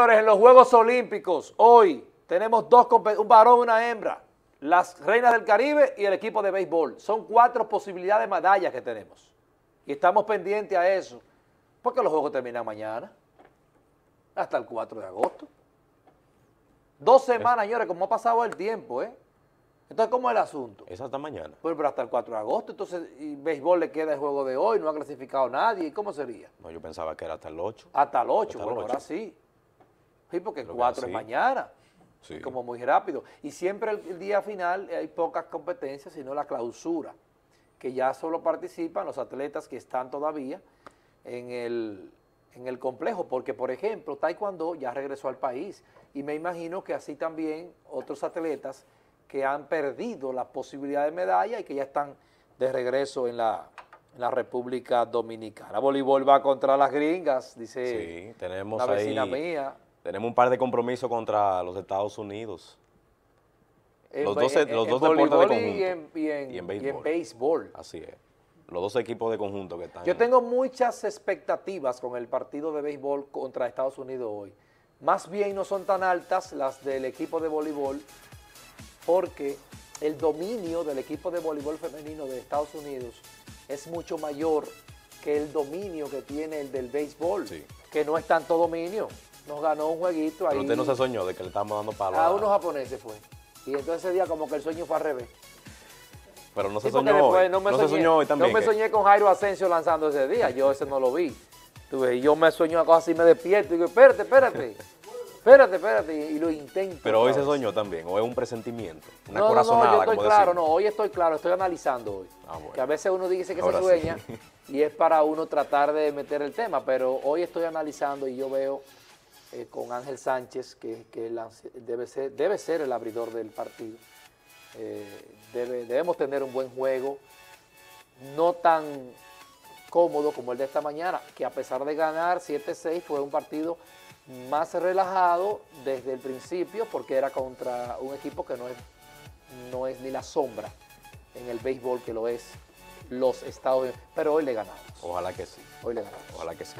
Señores, en los Juegos Olímpicos, hoy tenemos dos un varón y una hembra. Las Reinas del Caribe y el equipo de béisbol. Son cuatro posibilidades de medallas que tenemos. Y estamos pendientes a eso. Porque los Juegos terminan mañana. Hasta el 4 de agosto. Dos semanas, señores, como ha pasado el tiempo, ¿eh? Entonces, ¿cómo es el asunto? Es hasta mañana. Pues, pero hasta el 4 de agosto, entonces, y béisbol le queda el juego de hoy, no ha clasificado nadie, ¿cómo sería? No, yo pensaba que era hasta el 8. Hasta el 8, bueno, ahora sí. Sí, porque el 4 es mañana. Sí. Como muy rápido. Y siempre el, día final hay pocas competencias, sino la clausura, que ya solo participan los atletas que están todavía en el, en el complejo, porque por ejemplo, Taekwondo ya regresó al país y me imagino que así también otros atletas que han perdido la posibilidad de medalla y que ya están de regreso en la, República Dominicana. Voleibol va contra las gringas, dice sí, tenemos la vecina mía. Tenemos un par de compromisos contra los Estados Unidos. los dos, los dos deportes de conjunto. Y en, béisbol. Así es. Los dos equipos de conjunto que están. Yo tengo muchas expectativas con el partido de béisbol contra Estados Unidos hoy. Más bien no son tan altas las del equipo de voleibol, porque el dominio del equipo de voleibol femenino de Estados Unidos es mucho mayor que el dominio que tiene el del béisbol, que no es tanto dominio. Nos ganó un jueguito ahí. Pero usted no se soñó de que le estamos dando palo a... unos japoneses fue. Y entonces ese día como que el sueño fue al revés. Pero no se soñó hoy. No me, soñé, también. No me soñé con Jairo Asensio lanzando ese día. Yo ese no lo vi. y yo me sueño a cosas así, me despierto y digo, espérate, espérate. Espérate, espérate, y lo intento. Pero hoy se soñó también, o es un presentimiento, una no, corazonada, no, no, yo estoy claro, no, hoy estoy claro, estoy analizando hoy. Ah, que a veces uno dice que se sueña y es para uno tratar de meter el tema, pero hoy estoy analizando y yo veo eh, con Ángel Sánchez, que, debe, ser, debe ser el abridor del partido. Eh, debemos tener un buen juego, no tan cómodo como el de esta mañana, que a pesar de ganar 7-6 fue un partido más relajado desde el principio porque era contra un equipo que no es, no es ni la sombra en el béisbol que lo es los Estados Unidos. Pero hoy le ganamos. Ojalá que sí. Hoy le ganamos. Ojalá que sí.